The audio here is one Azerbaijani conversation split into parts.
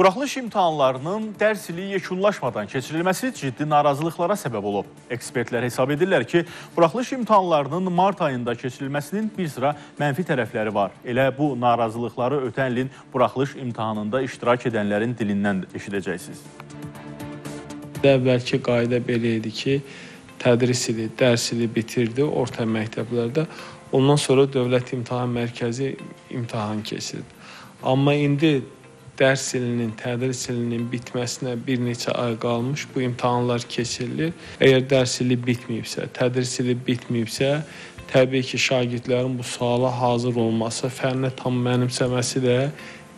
Buraxılış imtahanlarının dərs ili yekunlaşmadan keçirilməsi ciddi narazılıqlara səbəb olub. Ekspertlər hesab edirlər ki, buraxılış imtahanlarının mart ayında keçirilməsinin bir sıra mənfi tərəfləri var. Elə bu narazılıqları ötən ilin buraxılış imtahanında iştirak edənlərin dilindən eşidəcəksiniz. Əvvəlki qayda belə idi ki, tədris ili, dərs ili bitirdi orta məktəblərdə. Ondan sonra Dövlət İmtahan Mərkəzi imtahan keçirdi. Amma indi dərs ilinin, tədris ilinin bitməsinə bir neçə ay qalmış bu imtahanlar keçirilir. Əgər dərs ili bitməyibsə, tədris ili bitməyibsə, təbii ki, şagirdlərin bu suala hazır olması, fənni tam mənimsəməsi də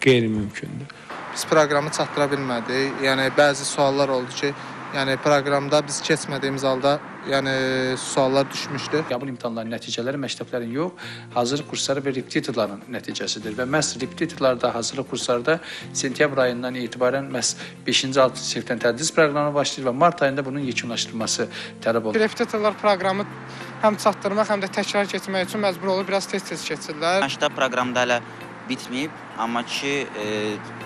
qeyri-mümkündür. Biz proqramı çatdıra bilmədik. Yəni bəzi suallar oldu ki, yəni proqramda biz keçmədiyimiz halda yəni suallar düşmüşdü. Qəbul imtahanlarının nəticələri məktəblərin yox, hazırlıq kursları və repetitorların nəticəsidir və məhz repetitorlarda, hazırlıq kurslarda sentyabr ayından etibarən məhz 5-ci 6 sinifdən tədris proqramı başlayır və mart ayında bunun yekunlaşdırılması tələb olunur. Repetitorlar proqramı həm çatdırmaq, həm də təkrar keçmək üçün məcbur olub biraz tez-tez keçirlər. Məktəb proqramında hələ bitməyib, amma ki, e,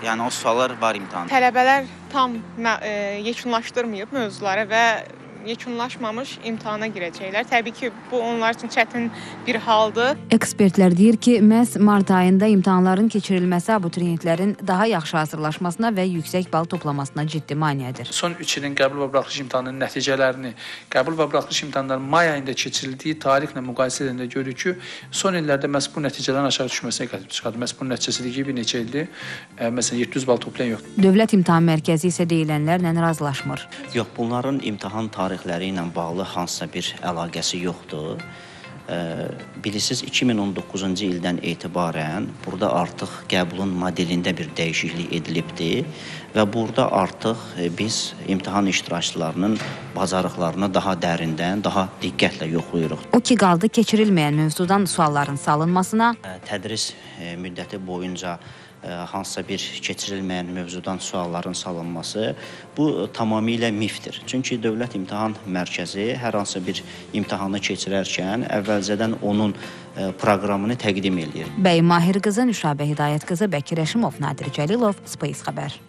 yəni o suallar var imtahanda. Tələbələr tam e, yekunlaşdırmayıb mövzuları və yekunlaşmamış imtahana girəcəklər. Təbii ki, bu onlar üçün çətin bir haldır. Ekspertlər deyir ki, məhz mart ayında imtahanların keçirilməsi abituriyentlərin daha yaxşı hazırlaşmasına və yüksək bal toplamasına ciddi maneədir. Son 3 ilin qəbul və buraxılış imtahanının nəticələrini, qəbul və buraxılış imtahanlarının may ayında keçirildiyi tarixlə müqayisə edəndə görürük ki, son illərdə məhz bu nəticələrin aşağı düşməsinə gətirib çıxardı. Məhz bunun nəticəsidir ki, bir neçə ildir, ə, məsələn 700 bal toplayan yoxdur. Dövlət İmtahan Mərkəzi isə deyilənlərlə razılaşmır. Yox, bunların imtahan tarixləri ilə bağlı hansısa bir əlaqəsi yoxdur. Bilirsiniz 2019-cu ildən etibarən burada artıq qəbulun modelində bir dəyişiklik edilibdi və burada artıq e, biz imtahan iştirakçılarının bacarıqlarını daha dərindən, daha diqqətlə yoxlayırıq. O ki qaldı keçirilməyən mövzudan sualların salınmasına, Ə, tədris ə, müddəti boyunca ə, hansısa bir keçirilməyən mövzudan sualların salınması bu tamamilə mifdir. Çünki Dövlət İmtahan Mərkəzi hər hansı bir imtahanı keçirərkən əvvəlcədən onun proqramını təqdim eləyir. Bəy Mahir qızı, Nüşabə Hidayət qızı, Bəkir Əşimov, Nadir Cəlilov, Space xəbər.